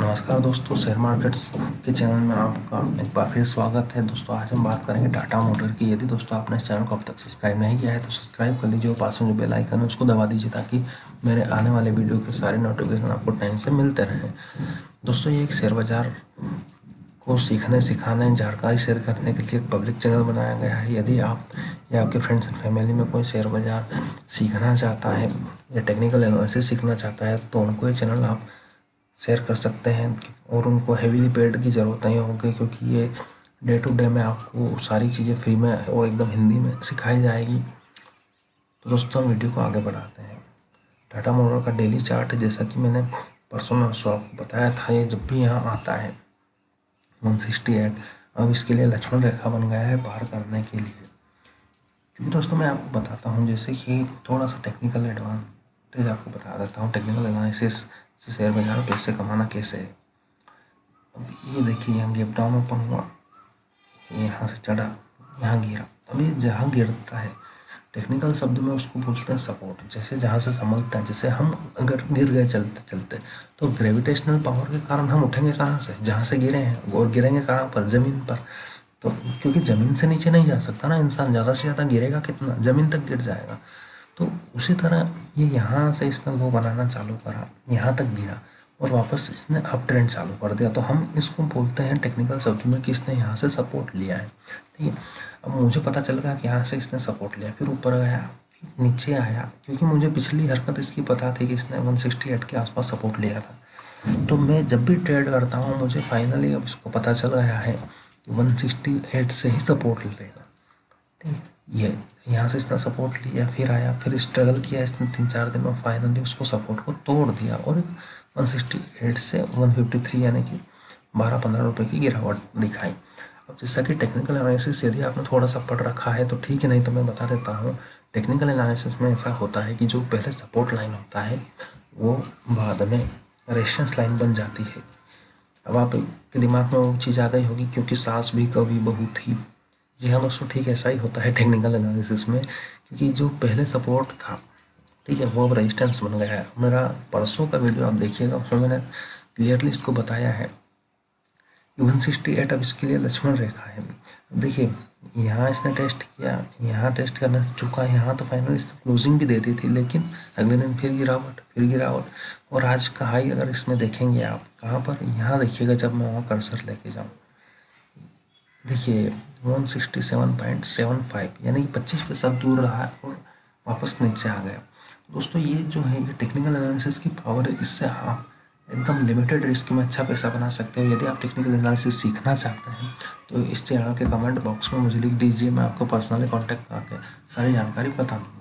नमस्कार दोस्तों, share markets के चैनल में आपका एक बार फिर स्वागत है। दोस्तों, आज हम बात करेंगे टाटा मोटर की। यदि दोस्तों आपने इस चैनल को अब तक सब्सक्राइब नहीं किया है तो सब्सक्राइब कर लीजिए और पास में जो बेल आइकन है, उसको दबा दीजिए ताकि मेरे आने वाले वीडियो के सारे नोटिफिकेशन आपको टाइम से मिलते रहें। दोस्तों, ये एक शेयर बाज़ार को सीखने, सिखाने, जानकारी शेयर करने के लिए एक पब्लिक चैनल बनाया गया है। यदि आप या आपके फ्रेंड्स एंड फैमिली में कोई शेयर बाज़ार सीखना चाहता है या टेक्निकल एनालिसिस सीखना चाहता है तो उनको ये चैनल आप शेयर कर सकते हैं और उनको हेवीली पेड की ज़रूरत नहीं होगी क्योंकि ये डे टू डे में आपको सारी चीज़ें फ्री में और एकदम हिंदी में सिखाई जाएगी। तो दोस्तों, हम वीडियो को आगे बढ़ाते हैं। टाटा मोटर का डेली चार्ट जैसा कि मैंने परसों में आपको बताया था, ये जब भी यहाँ आता है वन सिक्सटी एट अब इसके लिए लक्ष्मण रेखा बन गया है पार करने के लिए। क्योंकि दोस्तों, मैं आपको बताता हूँ, जैसे कि थोड़ा सा टेक्निकल एडवांटेज आपको बता देता हूँ टेक्निकल एनालिसिस से शेयर बाज़ार में पैसे कमाना कैसे है? अब ये देखिए, यहाँ गेप डाउन ओपन हुआ। यहाँ से चढ़ा, यहाँ गिरा। अब ये जहाँ गिरता है टेक्निकल शब्द में उसको बोलते हैं सपोर्ट जैसे जहाँ से संभलता है, जैसे हम अगर गिर गए चलते चलते तो ग्रेविटेशनल पावर के कारण हम उठेंगे कहाँ से? जहाँ से गिरे हैं, और गिरेंगे कहाँ पर? ज़मीन पर। तो क्योंकि ज़मीन से नीचे नहीं जा सकता ना इंसान, ज़्यादा से ज़्यादा गिरेगा कितना? ज़मीन तक गिर जाएगा। तो उसी तरह ये यहाँ से इसने वो बनाना चालू करा, यहाँ तक गिरा और वापस इसने अप ट्रेंड चालू कर दिया। तो हम इसको बोलते हैं टेक्निकल शब्द में कि इसने यहाँ से सपोर्ट लिया है। ठीक है? अब मुझे पता चल गया कि यहाँ से इसने सपोर्ट लिया। फिर ऊपर गया नीचे आया, क्योंकि मुझे पिछली हरकत इसकी पता थी कि इसने 168 के आसपास सपोर्ट लिया था। तो मैं जब भी ट्रेड करता हूँ, मुझे फाइनली अब इसको पता चल गया है कि 168 से ही सपोर्ट लेगा। ठीक है? ये यहाँ से इसने सपोर्ट लिया, फिर आया, फिर स्ट्रगल किया, इसने तीन चार दिन में फाइनली उसको सपोर्ट को तोड़ दिया और एक वन सिक्सटी एट से वन फिफ्टी थ्री यानी कि बारह पंद्रह रुपये की गिरावट दिखाई। अब जैसा कि टेक्निकल एनालिसिस यदि आपने थोड़ा सा पढ़ रखा है तो ठीक है, नहीं तो मैं बता देता हूँ। टेक्निकल एनालिसिस में ऐसा होता है कि जो पहले सपोर्ट लाइन होता है, वो बाद में रेशंस लाइन बन जाती है। अब आपके दिमाग में वो चीज़ आ गई होगी क्योंकि सास भी कभी बहू थी। जी हाँ दोस्तों, ठीक ऐसा ही होता है टेक्निकल एनालिसिस में, क्योंकि जो पहले सपोर्ट था, ठीक है, वो अब रेजिस्टेंस बन गया है। मेरा परसों का वीडियो आप देखिएगा, उसमें मैंने क्लियरली इसको बताया है। वन सिक्सटी एट अब इसके लिए लक्ष्मण रेखा है। देखिए, यहाँ इसने टेस्ट किया, यहाँ टेस्ट करने चुका, यहाँ तो फाइनल इसने क्लोजिंग भी दे दी थी, लेकिन अगले दिन फिर गिरावट फिर गिरावट। और आज का हाई अगर इसमें देखेंगे आप, कहाँ पर? यहाँ देखिएगा, जब मैं वहाँ कर्सर लेके जाऊँ। देखिए 167.75 यानी कि 25 साथ दूर रहा और वापस नीचे आ गया। दोस्तों, ये जो है, ये टेक्निकल एनालिसिस की पावर है, इससे आप एकदम लिमिटेड रिस्क में अच्छा पैसा बना सकते हो। यदि आप टेक्निकल एनालिसिस सीखना चाहते हैं तो इस चैनल के कमेंट बॉक्स में मुझे लिख दीजिए, मैं आपको पर्सनली कॉन्टैक्ट करके सारी जानकारी बता दूँगा।